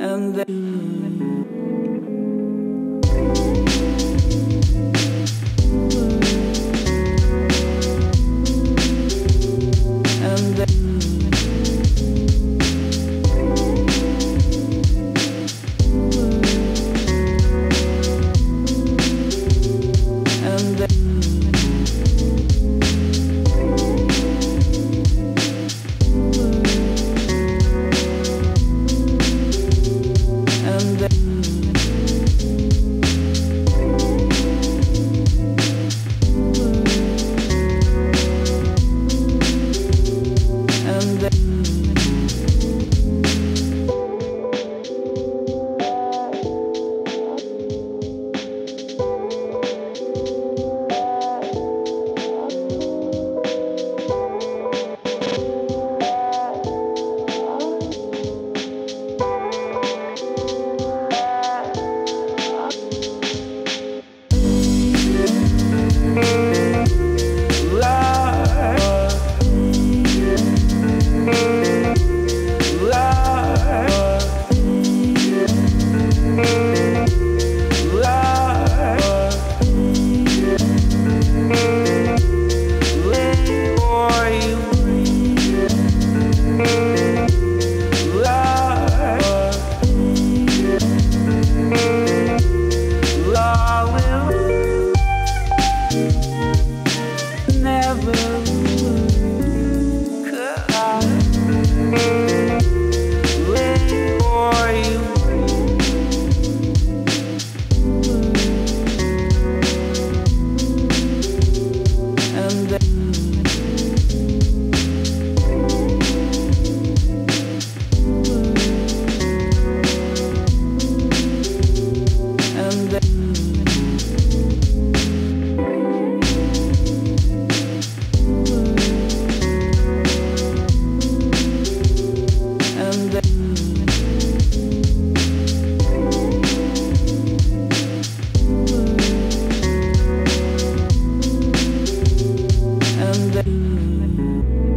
And then... and